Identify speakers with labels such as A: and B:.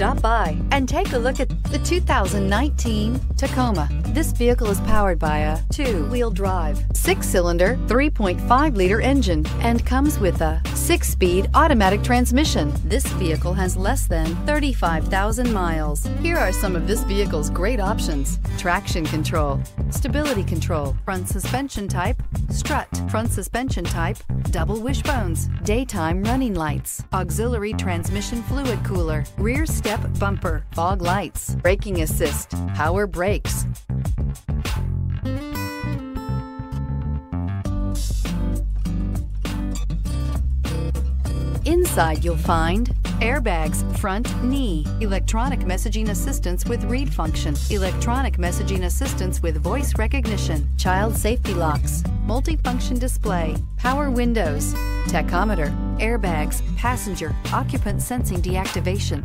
A: Stop by and take a look at the 2019 Tacoma. This vehicle is powered by a two-wheel drive, six-cylinder, 3.5-liter engine and comes with a six-speed automatic transmission. This vehicle has less than 35,000 miles. Here are some of this vehicle's great options. Traction control, stability control, front suspension type, strut, front suspension type, double wishbones, daytime running lights, auxiliary transmission fluid cooler, rear step bumper, fog lights, braking assist, power brakes. Inside you'll find airbags, front knee, electronic messaging assistance with read function, electronic messaging assistance with voice recognition, child safety locks, multifunction display, power windows, tachometer, airbags, passenger, occupant sensing deactivation,